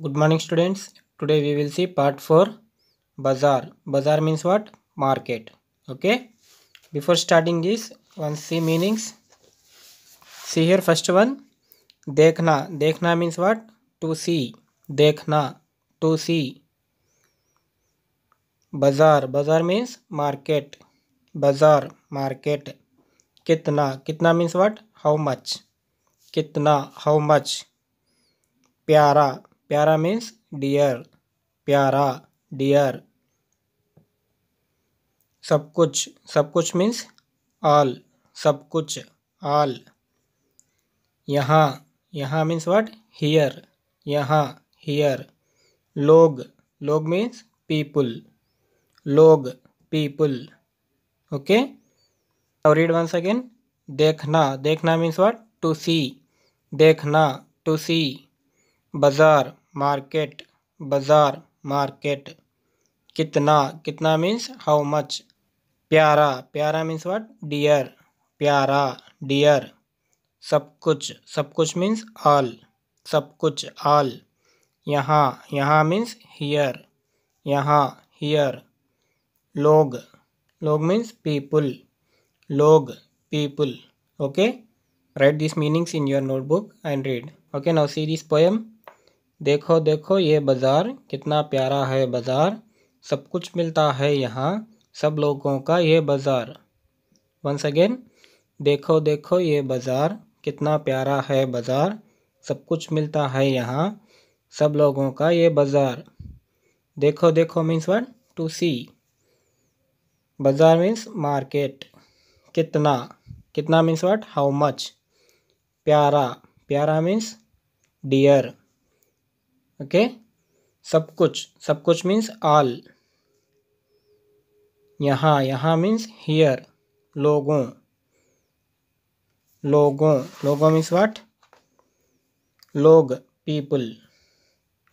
Good morning students today we will see part four बाज़ार बाज़ार means what market okay before starting this one see meanings see here first one देखना देखना means what to सी देखना to see बाज़ार बाज़ार means market बाज़ार market कितना कितना मीन्स व्हाट हाउ मच कितना हाउ मच प्यारा Pyara मीन्स डियर, प्यारा, डियर। सब कुछ सब कुछ मीन्स ऑल सब कुछ ऑल यहाँ यहाँ मीन्स व्हाट हियर यहाँ हियर लोग लोग मीन्स पीपुल लोग people okay read once again देखना देखना मीन्स व्हाट टू सी देखना टू सी बाज़ार, मार्केट बाज़ार, मार्केट। कितना कितना मीन्स हाउ मच प्यारा प्यारा मीन्स व्हाट डियर प्यारा डियर सब कुछ सब कुछ मीन्स ऑल सब कुछ ऑल यहाँ यहाँ मीन्स हियर यहाँ हियर लोग लोग मीन्स पीपुल लोग people okay write this meanings in your notebook and read okay now see this poem देखो देखो, ये बाज़ार कितना प्यारा है बाज़ार। सब कुछ मिलता है यहाँ, सब लोगों का ये बाज़ार। वंस अगेन देखो देखो, ये बाज़ार कितना प्यारा है बाज़ार। सब कुछ मिलता है यहाँ, सब लोगों का ये बाज़ार। देखो देखो मीन्स व्हाट टू सी बाज़ार मीन्स मार्केट कितना कितना मीन्स व्हाट हाउ मच प्यारा प्यारा मीन्स डियर ओके सब कुछ सब कुछ मीन्स ऑल यहाँ यहाँ मीन्स हियर लोगों. लोगों. लोगों मीन्स वाट लोग पीपल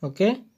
ओके